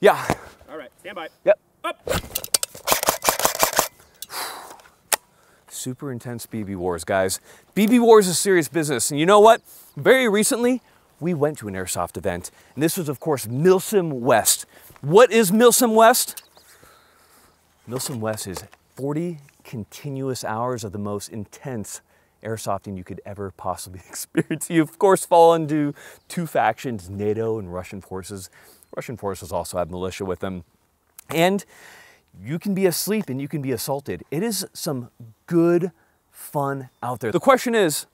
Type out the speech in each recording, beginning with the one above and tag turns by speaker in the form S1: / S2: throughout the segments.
S1: Are you ready?
S2: Yeah.
S1: All right, stand by.
S2: Yep.
S1: Up.
S2: Super intense BB Wars, guys. BB Wars is serious business. And you know what? Very recently, we went to an airsoft event. And this was, of course, Milsim West. What is Milsim West? Milsim West is 40 continuous hours of the most intense airsofting you could ever possibly experience. You, of course, fall into two factions, NATO and Russian forces. Russian forces also have militia with them. And you can be asleep and you can be assaulted. It is some good fun out there. The question is,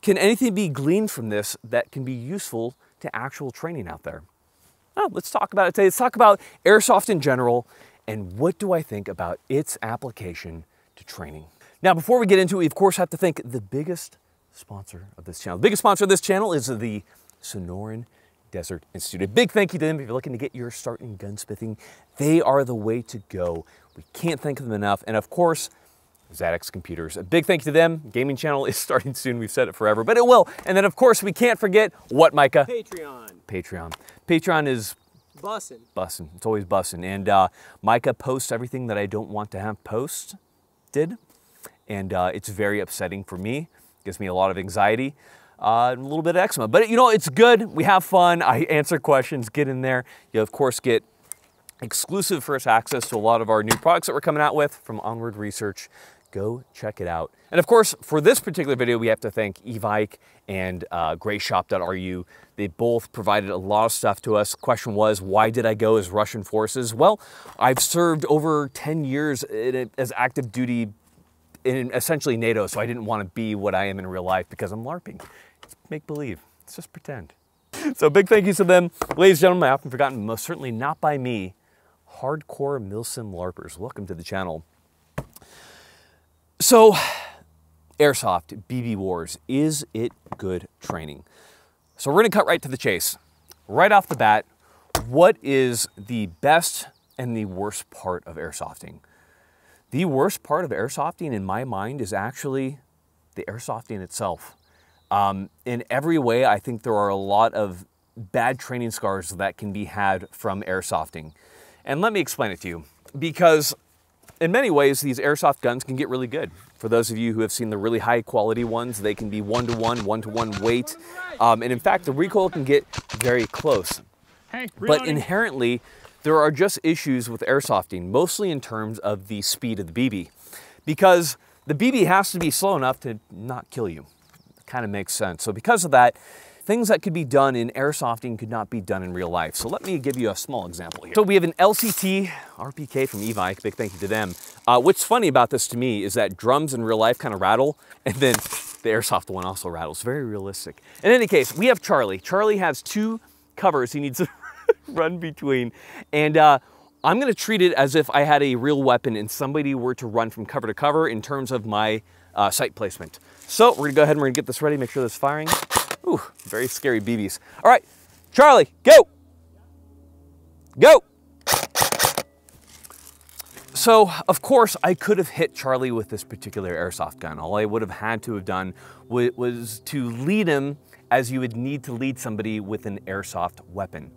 S2: can anything be gleaned from this that can be useful to actual training out there? Well, let's talk about it today. Let's talk about airsoft in general and what do I think about its application to training. Now, before we get into it, we of course have to thank the biggest sponsor of this channel. The biggest sponsor of this channel is the Sonoran Desert Institute. A big thank you to them if you're looking to get your start in gunsmithing. They are the way to go. We can't thank them enough. And of course, Xidax Computers. A big thank you to them. Gaming channel is starting soon. We've said it forever, but it will. And then of course, we can't forget what, Micah?
S1: Patreon.
S2: Patreon. Patreon is
S1: Bussin'.
S2: bussin'. It's always bussin'. And uh, Micah posts everything that I don't want to have posted. And uh, it's very upsetting for me. Gives me a lot of anxiety. Uh, a little bit of eczema. But you know, it's good. We have fun. I answer questions, get in there. You of course get exclusive first access to a lot of our new products that we're coming out with from Onward Research. Go check it out. And of course, for this particular video, we have to thank Evike and uh, grayshop.ru. They both provided a lot of stuff to us. Question was, why did I go as Russian forces? Well, I've served over 10 years as active duty in essentially NATO, so I didn't want to be what I am in real life because I'm LARPing. Make believe. It's just pretend. So big thank you to them. Ladies and gentlemen, I often forgotten, most certainly not by me, hardcore Milsim LARPers. Welcome to the channel. So, Airsoft, BB Wars, is it good training? So we're gonna cut right to the chase. Right off the bat, what is the best and the worst part of airsofting? The worst part of airsofting in my mind is actually the airsofting itself. Um, in every way, I think there are a lot of bad training scars that can be had from airsofting. And let me explain it to you. Because in many ways, these airsoft guns can get really good. For those of you who have seen the really high quality ones, they can be one to one, one to one weight. Um, and in fact, the recoil can get very close.
S1: Hey,
S2: But inherently, there are just issues with airsofting, mostly in terms of the speed of the BB. Because the BB has to be slow enough to not kill you. Kind of makes sense. So because of that, things that could be done in airsofting could not be done in real life. So let me give you a small example here. So we have an LCT RPK from Evike, big thank you to them. Uh, what's funny about this to me is that drums in real life kind of rattle, and then the airsoft one also rattles, very realistic. In any case, we have Charlie. Charlie has two covers he needs to run between, and uh, I'm gonna treat it as if I had a real weapon and somebody were to run from cover to cover in terms of my uh, sight placement. So we're gonna go ahead and we're gonna get this ready, make sure this firing. Ooh, very scary BBs. All right, Charlie, go. Go. So, of course, I could have hit Charlie with this particular airsoft gun. All I would have had to have done was to lead him as you would need to lead somebody with an airsoft weapon.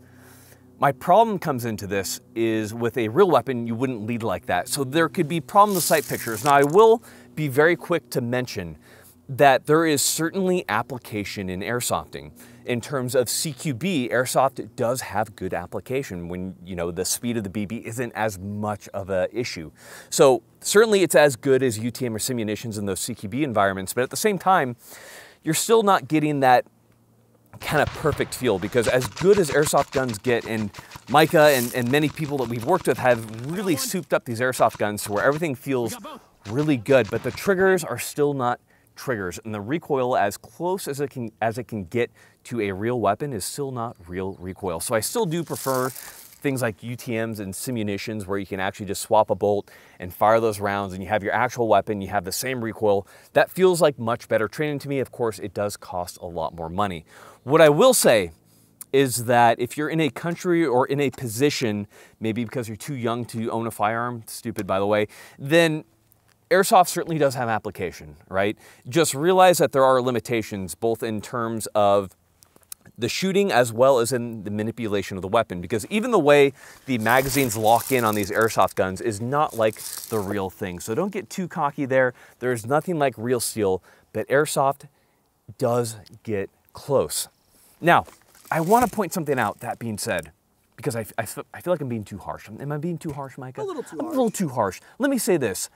S2: My problem comes into this is with a real weapon, you wouldn't lead like that. So there could be problems with sight pictures. Now, I will be very quick to mention that there is certainly application in airsofting. In terms of CQB, airsoft does have good application when you know the speed of the BB isn't as much of an issue. So certainly it's as good as UTM or simunitions in those CQB environments, but at the same time, you're still not getting that kind of perfect feel because as good as airsoft guns get, and Micah and, and many people that we've worked with have really souped up these airsoft guns to where everything feels really good, but the triggers are still not triggers and the recoil as close as it can as it can get to a real weapon is still not real recoil. So I still do prefer things like UTMs and simunitions where you can actually just swap a bolt and fire those rounds and you have your actual weapon, you have the same recoil. That feels like much better training to me. Of course, it does cost a lot more money. What I will say is that if you're in a country or in a position, maybe because you're too young to own a firearm, stupid by the way, then airsoft certainly does have application, right? Just realize that there are limitations both in terms of the shooting as well as in the manipulation of the weapon because even the way the magazines lock in on these airsoft guns is not like the real thing. So don't get too cocky there. There's nothing like real steel, but airsoft does get close. Now, I want to point something out, that being said, because I, I, I feel like I'm being too harsh. Am I being too harsh, Micah?
S1: A little too
S2: I'm
S1: harsh.
S2: a little too harsh. Let me say this.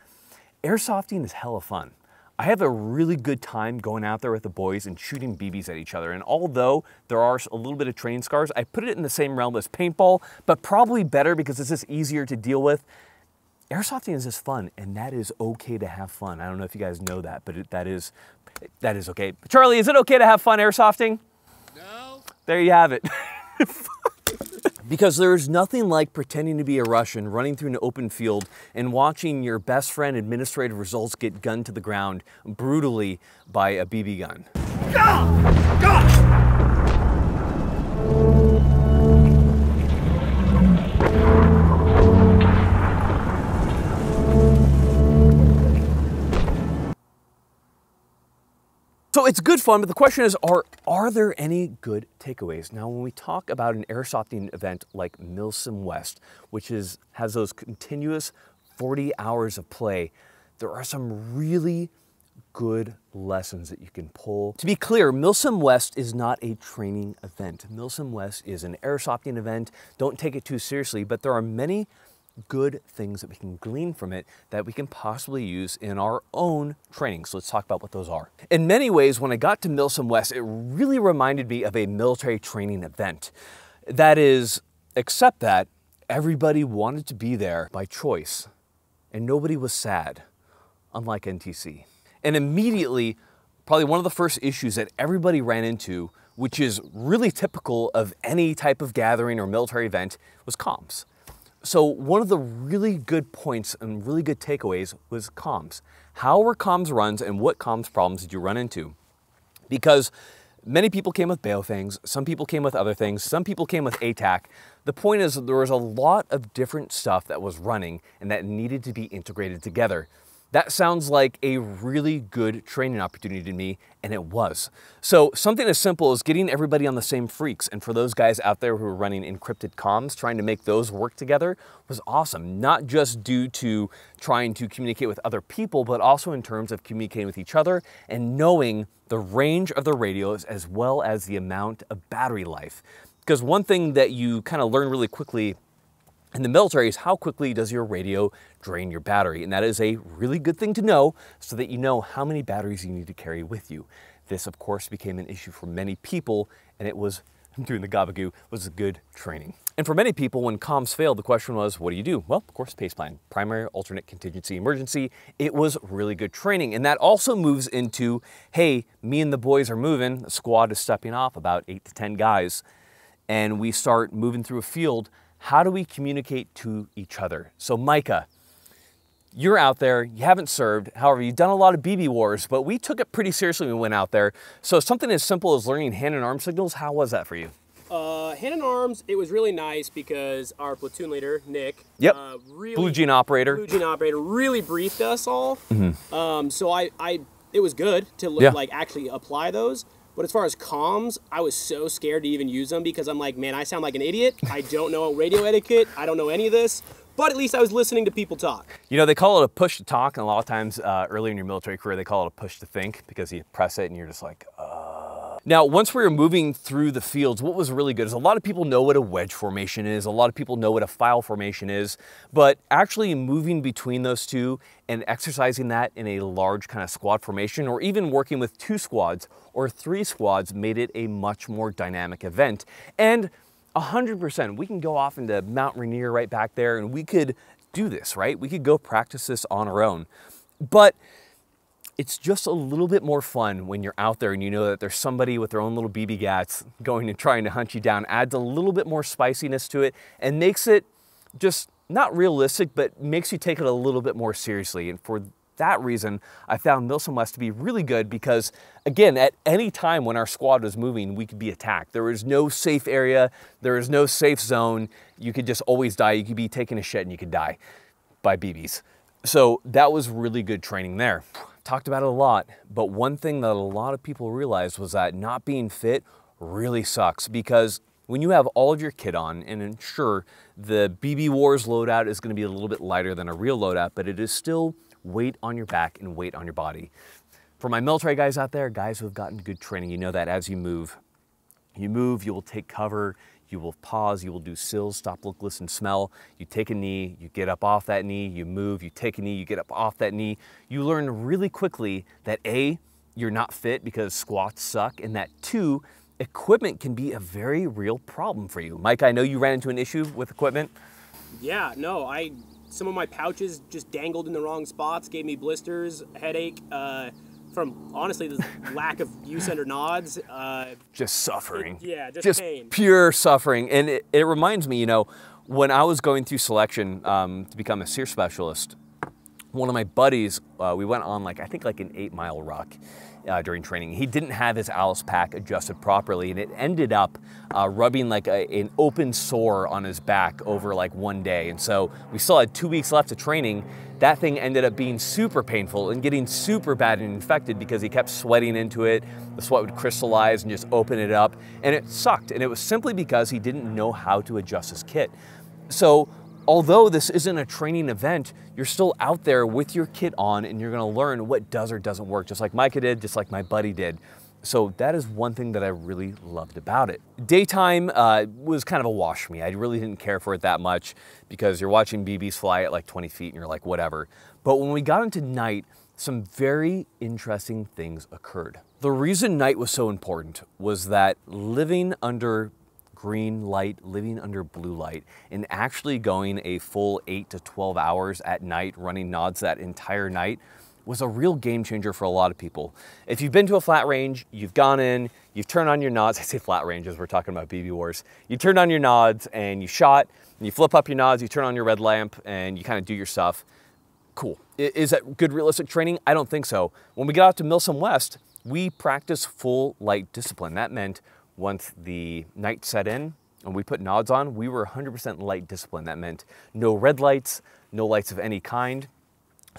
S2: Airsofting is hella fun. I have a really good time going out there with the boys and shooting BBs at each other. And although there are a little bit of training scars, I put it in the same realm as paintball, but probably better because it's just easier to deal with. Airsofting is just fun, and that is okay to have fun. I don't know if you guys know that, but it, that is that is okay. Charlie, is it okay to have fun airsofting?
S1: No.
S2: There you have it. because there's nothing like pretending to be a Russian, running through an open field, and watching your best friend administrative results get gunned to the ground brutally by a BB gun. So it's good fun, but the question is, are, are there any good takeaways? Now, when we talk about an airsofting event like Milsim West, which is, has those continuous 40 hours of play, there are some really good lessons that you can pull. To be clear, Milsim West is not a training event. Milsim West is an airsofting event. Don't take it too seriously, but there are many good things that we can glean from it that we can possibly use in our own training. So let's talk about what those are. In many ways, when I got to Milsim West, it really reminded me of a military training event. That is, except that everybody wanted to be there by choice and nobody was sad, unlike NTC. And immediately, probably one of the first issues that everybody ran into, which is really typical of any type of gathering or military event, was comms. So one of the really good points and really good takeaways was comms. How were comms runs and what comms problems did you run into? Because many people came with Baofengs, some people came with other things, some people came with ATAC. The point is there was a lot of different stuff that was running and that needed to be integrated together. That sounds like a really good training opportunity to me, and it was. So something as simple as getting everybody on the same freaks, and for those guys out there who are running encrypted comms, trying to make those work together was awesome. Not just due to trying to communicate with other people, but also in terms of communicating with each other and knowing the range of the radios as well as the amount of battery life. Because one thing that you kind of learn really quickly in the military is how quickly does your radio drain your battery? And that is a really good thing to know so that you know how many batteries you need to carry with you. This, of course, became an issue for many people, and it was, doing the gabagoo, was good training. And for many people, when comms failed, the question was, what do you do? Well, of course, PACE plan, primary, alternate, contingency, emergency. It was really good training. And that also moves into, hey, me and the boys are moving, the squad is stepping off, about eight to 10 guys, and we start moving through a field how do we communicate to each other? So, Micah, you're out there, you haven't served. However, you've done a lot of BB wars, but we took it pretty seriously when we went out there. So, something as simple as learning hand and arm signals, how was that for you?
S1: Uh, hand and arms, it was really nice because our platoon leader, Nick,
S2: Yep.
S1: uh, really,
S2: Blue Jean operator.
S1: Blue Jean operator, really briefed us all. Um, so I, I, it was good to look,
S2: Yeah.
S1: like actually apply those. But as far as comms, I was so scared to even use them because I'm like, man, I sound like an idiot. I don't know radio etiquette. I don't know any of this. But at least I was listening to people talk.
S2: You know, they call it a push to talk, and a lot of times uh, early in your military career, they call it a push to think because you press it and you're just like. Now, once we were moving through the fields, what was really good is a lot of people know what a wedge formation is, a lot of people know what a file formation is, but actually moving between those two and exercising that in a large kind of squad formation, or even working with two squads or three squads, made it a much more dynamic event. And 100%, we can go off into Mount Rainier right back there and we could do this, right? We could go practice this on our own. But it's just a little bit more fun when you're out there and you know that there's somebody with their own little BB gats going and trying to hunt you down. Adds a little bit more spiciness to it and makes it just not realistic, but makes you take it a little bit more seriously. And for that reason, I found Milsim West to be really good because, again, at any time when our squad was moving, we could be attacked. There was no safe area, there was no safe zone. You could just always die. You could be taking a shit and you could die by BBs. So that was really good training there. Talked about it a lot, but one thing that a lot of people realized was that not being fit really sucks because when you have all of your kit on, and sure, the BB Wars loadout is going to be a little bit lighter than a real loadout, but it is still weight on your back and weight on your body. For my military guys out there, guys who have gotten good training, you know that as you move, you move, you will take cover, you will pause, you will do sills, stop, look, listen, smell. You take a knee, you get up off that knee, you move, you take a knee, you get up off that knee. You learn really quickly that A, you're not fit because squats suck, and that two, equipment can be a very real problem for you. Mike, I know you ran into an issue with equipment.
S1: Yeah, no, I some of my pouches just dangled in the wrong spots, gave me blisters, headache, uh, from honestly the lack of use under nods. Uh,
S2: just suffering.
S1: It, yeah, just,
S2: just
S1: pain.
S2: pure suffering. And it, it, reminds me, you know, when I was going through selection um, to become a SERE specialist, one of my buddies, uh, we went on like I think like an eight mile ruck, uh, during training. He didn't have his Alice pack adjusted properly, and it ended up uh, rubbing like a, an open sore on his back over like one day. And so we still had two weeks left of training. That thing ended up being super painful and getting super bad and infected because he kept sweating into it. The sweat would crystallize and just open it up, and it sucked. And it was simply because he didn't know how to adjust his kit. So although this isn't a training event, you're still out there with your kit on and you're gonna learn what does or doesn't work, just like Micah did, just like my buddy did. So that is one thing that I really loved about it. Daytime uh, was kind of a wash for me. I really didn't care for it that much because you're watching BBs fly at like 20 feet and you're like, whatever. But when we got into night, some very interesting things occurred. The reason night was so important was that living under green light, living under blue light, and actually going a full 8 to 12 hours at night, running nods that entire night, was a real game changer for a lot of people. If you've been to a flat range, you've gone in, you've turned on your nods, I say flat ranges, we're talking about BB Wars. You turned on your nods and you shot, and you flip up your nods, you turn on your red lamp, and you kind of do your stuff. Cool. Is that good realistic training? I don't think so. When we got out to Milsim West, we practiced full light discipline. That meant once the night set in and we put nods on, we were 100% light discipline. That meant no red lights, no lights of any kind.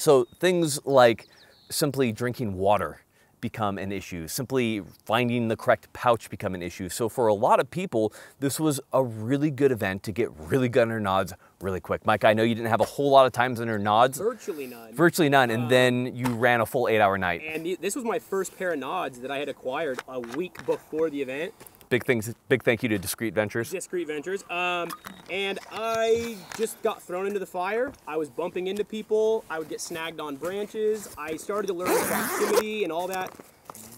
S2: So things like simply drinking water become an issue. Simply finding the correct pouch become an issue. So for a lot of people, this was a really good event to get really good under nods really quick. Mike, I know you didn't have a whole lot of times under nods.
S1: Virtually none.
S2: Virtually none. And uh, then you ran a full eight hour night.
S1: And this was my first pair of nods that I had acquired a week before the event.
S2: Big things, big thank you to Discreet Ventures.
S1: Discreet Ventures. Um, and I just got thrown into the fire. I was bumping into people. I would get snagged on branches. I started to learn proximity and all that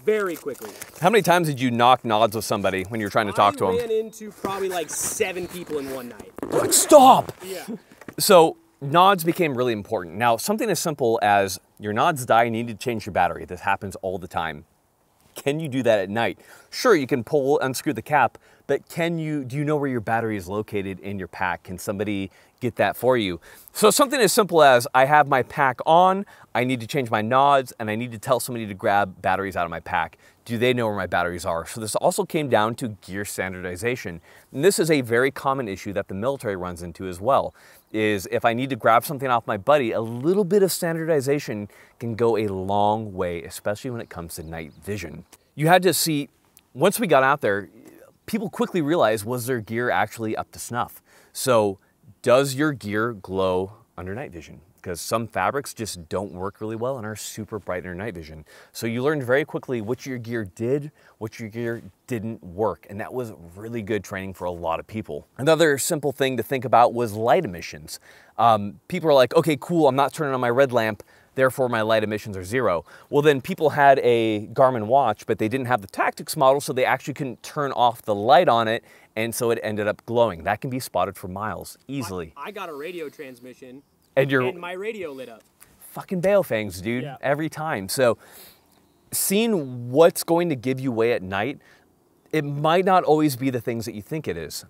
S1: very quickly.
S2: How many times did you knock nods with somebody when you were trying to talk
S1: I
S2: to them?
S1: I ran into probably like seven people in one night.
S2: Like, stop!
S1: Yeah.
S2: So nods became really important. Now, something as simple as your nods die, you need to change your battery. This happens all the time. Can you do that at night? Sure, you can pull, unscrew the cap, but can you, do you know where your battery is located in your pack? Can somebody get that for you? So something as simple as I have my pack on, I need to change my nods, and I need to tell somebody to grab batteries out of my pack. Do they know where my batteries are? So this also came down to gear standardization. And this is a very common issue that the military runs into as well is if I need to grab something off my buddy, a little bit of standardization can go a long way, especially when it comes to night vision. You had to see, once we got out there, people quickly realized was their gear actually up to snuff? So does your gear glow under night vision? Because some fabrics just don't work really well and are super bright under night vision. So you learned very quickly what your gear did, what your gear didn't work, and that was really good training for a lot of people. Another simple thing to think about was light emissions. Um, people are like, okay, cool, I'm not turning on my red lamp, therefore my light emissions are zero. Well, then people had a Garmin watch, but they didn't have the tactics model, so they actually couldn't turn off the light on it, and so it ended up glowing. That can be spotted for miles easily.
S1: I, I got a radio transmission
S2: and your
S1: and my radio lit up.
S2: Fucking Baofengs, dude,
S1: yeah.
S2: every time. So seeing what's going to give you away at night, it might not always be the things that you think it is.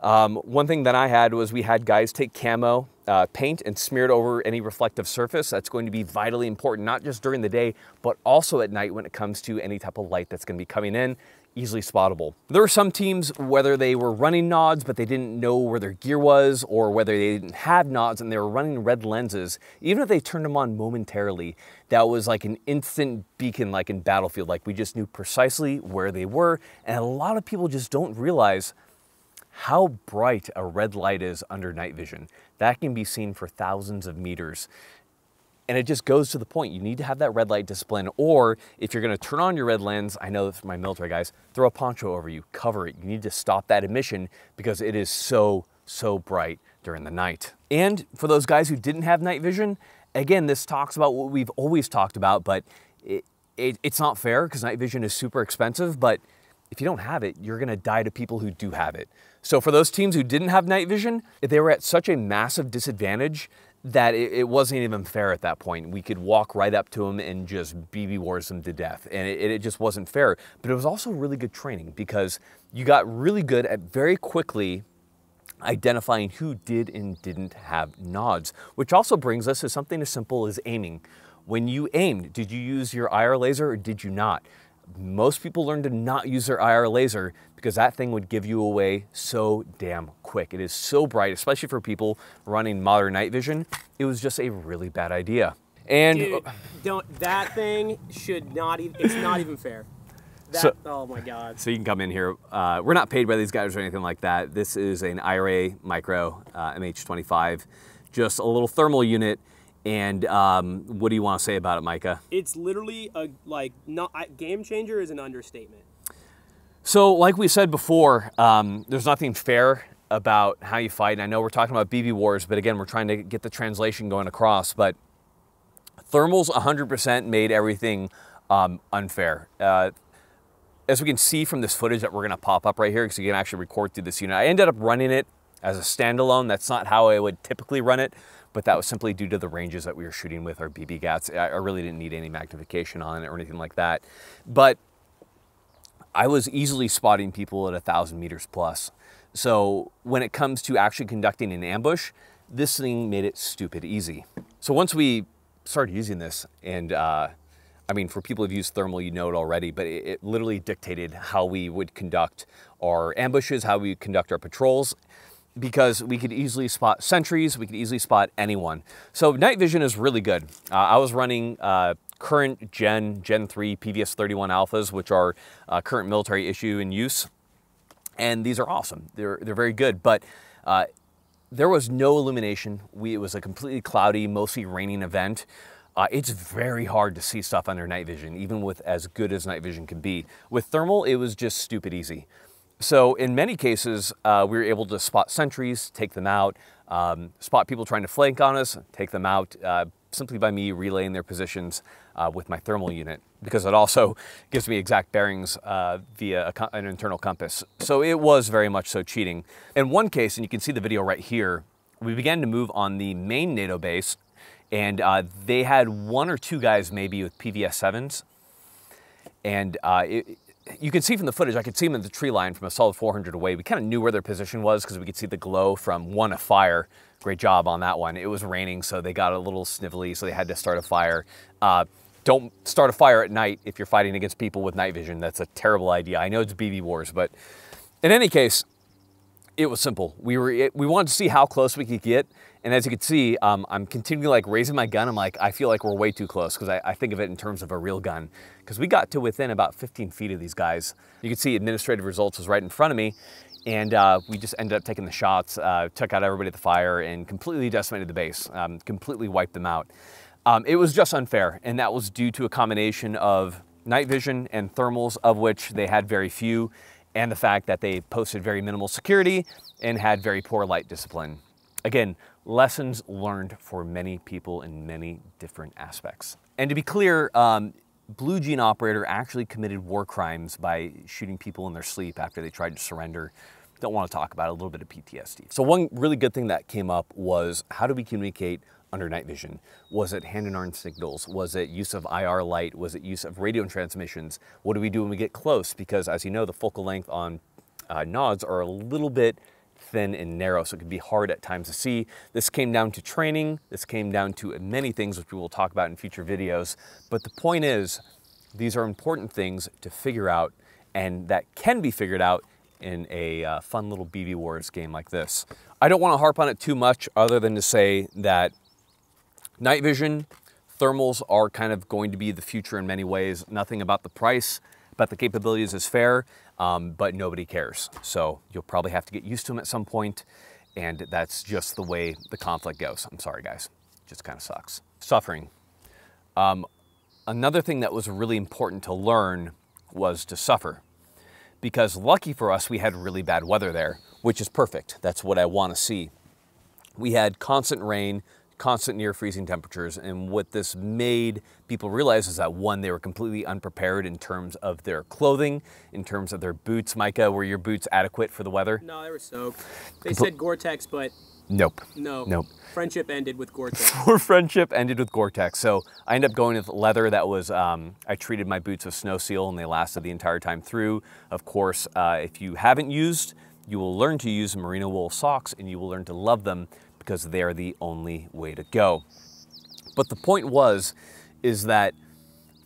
S2: Um, one thing that I had was we had guys take camo uh, paint and smear it over any reflective surface. That's going to be vitally important, not just during the day, but also at night when it comes to any type of light that's going to be coming in. Easily spottable. There were some teams, whether they were running nods, but they didn't know where their gear was, or whether they didn't have nods and they were running red lenses, even if they turned them on momentarily, that was like an instant beacon like in Battlefield. Like we just knew precisely where they were. And a lot of people just don't realize how bright a red light is under night vision. That can be seen for thousands of meters. And it just goes to the point. You need to have that red light discipline, or if you're gonna turn on your red lens, I know for my military guys, throw a poncho over you, cover it. You need to stop that emission because it is so, so bright during the night. And for those guys who didn't have night vision, again, this talks about what we've always talked about, but it, it, it's not fair because night vision is super expensive, but if you don't have it, you're gonna die to people who do have it. So for those teams who didn't have night vision, they were at such a massive disadvantage that it, it, wasn't even fair at that point. We could walk right up to him and just BB wars him to death. And it, it just wasn't fair. But it was also really good training because you got really good at very quickly identifying who did and didn't have nods, which also brings us to something as simple as aiming. When you aimed, did you use your IR laser or did you not? Most people learn to not use their IR laser because that thing would give you away so damn quick. It is so bright, especially for people running modern night vision. It was just a really bad idea. And
S1: Dude, don't that thing should not even it's not even fair. That,
S2: So-
S1: oh my god.
S2: So you can come in here. Uh, we're not paid by these guys or anything like that. This is an iRay Micro uh, MH25, just a little thermal unit. And um, what do you want to say about it, Micah?
S1: It's literally a like not I- game changer is an understatement.
S2: So, like we said before, um, there's nothing fair about how you fight. And I know we're talking about BB wars, but again, we're trying to get the translation going across. But thermals 100% made everything um, unfair. Uh, as we can see from this footage that we're gonna pop up right here, because you can actually record through this unit, I ended up running it as a standalone. That's not how I would typically run it, but that was simply due to the ranges that we were shooting with our BB GATs. I really didn't need any magnification on it or anything like that. But I was easily spotting people at a thousand meters plus. So when it comes to actually conducting an ambush, this thing made it stupid easy. So once we started using this, and uh, I mean, for people who've used thermal, you know it already, but it, it literally dictated how we would conduct our ambushes, how we conduct our patrols, because we could easily spot sentries, we could easily spot anyone. So night vision is really good. Uh, I was running uh, current Gen, Gen 3 PVS 31 alphas, which are uh, current military issue in use. And these are awesome. They're, they're very good, but uh, there was no illumination. We, it was a completely cloudy, mostly raining event. Uh, it's very hard to see stuff under night vision, even with as good as night vision can be. With thermal, it was just stupid easy. So in many cases, uh, we were able to spot sentries, take them out, um, spot people trying to flank on us, take them out, uh, simply by me relaying their positions uh, with my thermal unit, because it also gives me exact bearings uh, via a an internal compass. So it was very much so cheating. In one case, and you can see the video right here, we began to move on the main NATO base, and uh, they had one or two guys maybe with PVS 7s, and uh, it, you can see from the footage, I could see them in the tree line from a solid 400 away. We kind of knew where their position was because we could see the glow from one, a fire. Great job on that one. It was raining, so they got a little snivelly, so they had to start a fire. Uh, don't start a fire at night if you're fighting against people with night vision. That's a terrible idea. I know it's BB wars, but in any case, it was simple. We were we wanted to see how close we could get, and as you can see, um, I'm continually like raising my gun. I'm like, I feel like we're way too close because I, I think of it in terms of a real gun. Because we got to within about 15 feet of these guys. You can see administrative results was right in front of me, and uh, we just ended up taking the shots, uh, took out everybody at the fire, and completely decimated the base. Um, completely wiped them out. Um, it was just unfair, and that was due to a combination of night vision and thermals, of which they had very few and the fact that they posted very minimal security and had very poor light discipline. Again, lessons learned for many people in many different aspects. And to be clear, um, Blue Jean Operator actually committed war crimes by shooting people in their sleep after they tried to surrender. Don't want to talk about it, a little bit of PTSD. So one really good thing that came up was how do we communicate under night vision? Was it hand and arm signals? Was it use of IR light? Was it use of radio transmissions? What do we do when we get close? Because as you know, the focal length on uh, nods are a little bit thin and narrow, so it can be hard at times to see. This came down to training. This came down to many things, which we will talk about in future videos. But the point is, these are important things to figure out and that can be figured out in a uh, fun little BB Wars game like this. I don't want to harp on it too much other than to say that night vision, thermals are kind of going to be the future in many ways. Nothing about the price, but the capabilities is fair, um, but nobody cares. So you'll probably have to get used to them at some point, and that's just the way the conflict goes. I'm sorry, guys. Just kind of sucks. Suffering. Um, another thing that was really important to learn was to suffer because lucky for us, we had really bad weather there, which is perfect. That's what I want to see. We had constant rain, constant near freezing temperatures, and what this made people realize is that one, they were completely unprepared in terms of their clothing, in terms of their boots. Micah, were your boots adequate for the weather?
S1: No, they were soaked. They said Gore-Tex, but
S2: Nope.
S1: no.
S2: Nope.
S1: Friendship ended with Gore-Tex.
S2: Our friendship ended with Gore-Tex. So I ended up going with leather that was, um, I treated my boots with Sno-Seal and they lasted the entire time through. Of course, uh, if you haven't used, you will learn to use merino wool socks and you will learn to love them because they are the only way to go. But the point was, is that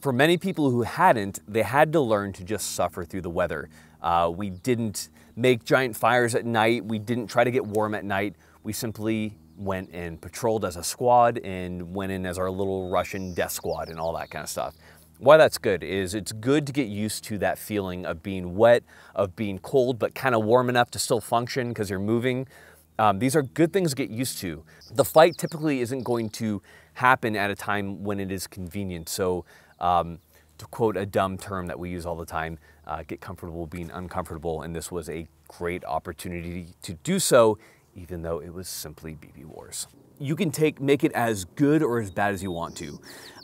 S2: for many people who hadn't, they had to learn to just suffer through the weather. Uh, we didn't make giant fires at night. We didn't try to get warm at night. We simply went and patrolled as a squad and went in as our little Russian death squad and all that kind of stuff. Why that's good is it's good to get used to that feeling of being wet, of being cold, but kind of warm enough to still function because you're moving. Um, these are good things to get used to. The fight typically isn't going to happen at a time when it is convenient. So, um, to quote a dumb term that we use all the time, uh, get comfortable being uncomfortable. And this was a great opportunity to do so even though it was simply BB Wars. You can take make it as good or as bad as you want to,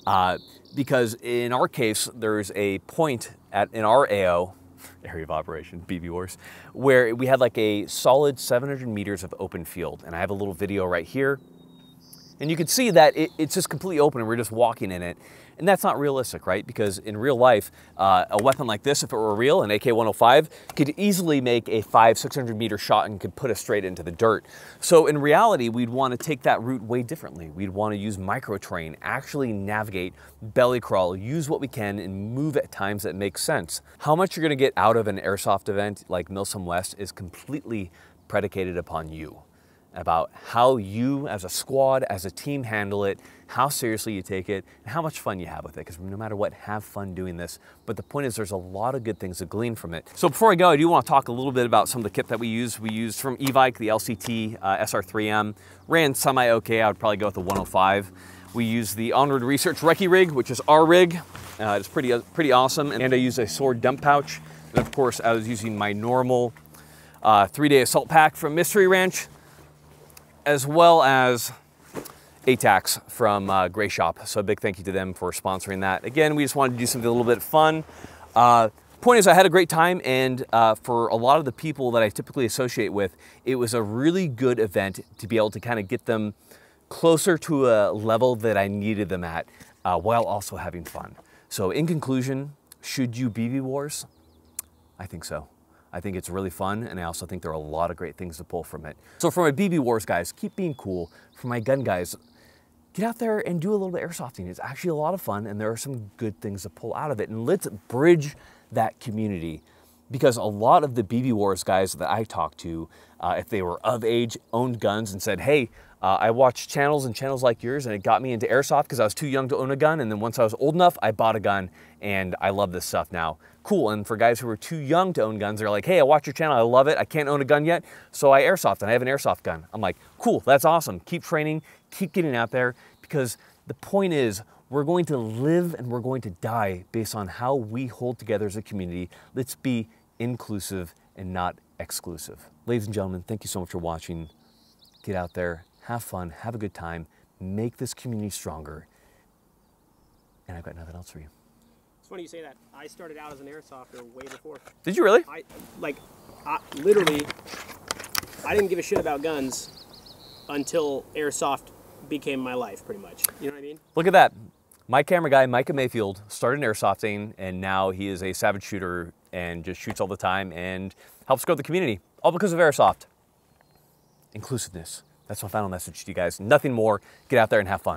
S2: uh, because in our case, there's a point at in our AO, area of operation, BB Wars, where we had like a solid 700 meters of open field, and I have a little video right here, and you can see that it, it's just completely open, and we're just walking in it. And that's not realistic, right? Because in real life, uh, a weapon like this, if it were real, an AK-105, could easily make a five, 600 meter shot and could put us straight into the dirt. So in reality, we'd want to take that route way differently. We'd want to use microterrain, actually navigate, belly crawl, use what we can, and move at times that make sense. How much you're going to get out of an airsoft event like Milsim West is completely predicated upon you about how you as a squad, as a team handle it, how seriously you take it, and how much fun you have with it. Because no matter what, have fun doing this. But the point is there's a lot of good things to glean from it. So before I go, I do want to talk a little bit about some of the kit that we use. We used from Evike, the LCT uh, SR3M. Ran semi-okay, I would probably go with the 105. We use the Onward Research Recce rig, which is our rig. Uh, it's pretty, uh, pretty awesome. And I use a SORD dump pouch. And of course, I was using my normal uh, three-day assault pack from Mystery Ranch as well as ATACs from uh, Gray Shop. So a big thank you to them for sponsoring that. Again, we just wanted to do something a little bit fun. Uh, point is, I had a great time, and uh, for a lot of the people that I typically associate with, it was a really good event to be able to kind of get them closer to a level that I needed them at, uh, while also having fun. So in conclusion, should you BB Wars? I think so. I think it's really fun, and I also think there are a lot of great things to pull from it. So for my BB Wars guys, keep being cool. For my gun guys, get out there and do a little bit of airsofting. It's actually a lot of fun, and there are some good things to pull out of it. And let's bridge that community because a lot of the BB Wars guys that I talked to, uh, if they were of age, owned guns and said, hey, uh, I watched channels and channels like yours and it got me into airsoft because I was too young to own a gun. And then once I was old enough, I bought a gun and I love this stuff now. Cool. And for guys who are too young to own guns, they're like, hey, I watch your channel. I love it. I can't own a gun yet. So I airsoft and I have an airsoft gun. I'm like, cool. That's awesome. Keep training, keep getting out there because the point is we're going to live and we're going to die based on how we hold together as a community. Let's be inclusive and not exclusive. Ladies and gentlemen, thank you so much for watching. Get out there, have fun, have a good time, make this community stronger. And I've got nothing else for you.
S1: It's funny you say that. I started out as an airsofter way before.
S2: Did you really?
S1: I like, I, literally, I didn't give a shit about guns until airsoft became my life, pretty much. You know what I mean?
S2: Look at that. My camera guy, Micah Mayfield, started airsofting, and now he is a savage shooter and just shoots all the time and helps grow the community, all because of airsoft. Inclusiveness. That's my final message to you guys. Nothing more. Get out there and have fun.